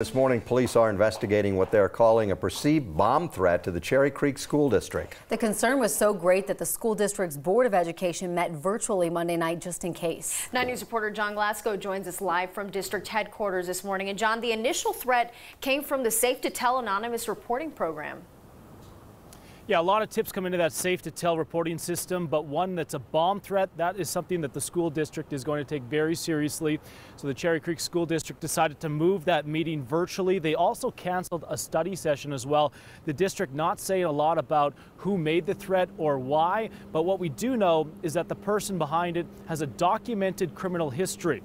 This morning, police are investigating what they're calling a perceived bomb threat to the Cherry Creek School District. The concern was so great that the school district's Board of Education met virtually Monday night just in case. 9 News reporter John Glasgow joins us live from district headquarters this morning. And John, the initial threat came from the Safe to Tell Anonymous reporting program. Yeah, a lot of tips come into that safe to tell reporting system, but one that's a bomb threat, that is something that the school district is going to take very seriously. So the Cherry Creek School District decided to move that meeting virtually. They also canceled a study session as well. The district not saying a lot about who made the threat or why, but what we do know is that the person behind it has a documented criminal history.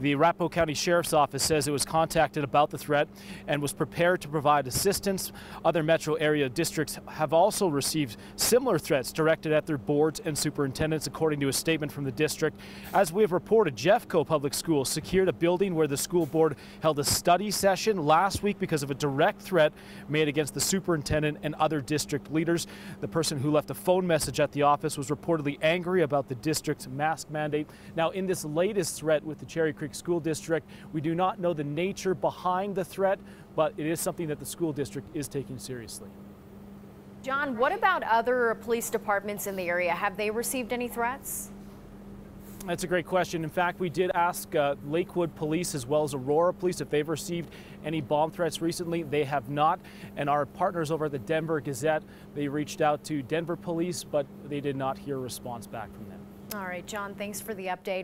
The Arapahoe County Sheriff's Office says it was contacted about the threat and was prepared to provide assistance. Other metro area districts have also received similar threats directed at their boards and superintendents, according to a statement from the district. As we have reported, Jeffco Public Schools secured a building where the school board held a study session last week because of a direct threat made against the superintendent and other district leaders. The person who left a phone message at the office was reportedly angry about the district's mask mandate. Now, in this latest threat with the Cherry Creek School District. We do not know the nature behind the threat, but it is something that the school district is taking seriously. John, what about other police departments in the area? Have they received any threats? That's a great question. In fact, we did ask uh, Lakewood Police as well as Aurora Police if they've received any bomb threats recently. They have not. And our partners over at the Denver Gazette, they reached out to Denver Police, but they did not hear a response back from them. All right, John, thanks for the update.